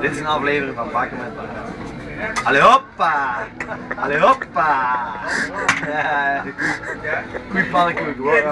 Dit is een aflevering van Bakken met Bakken. Allee hoppa! Allee hoppa! Ja, Goeie pannenkoek hoor.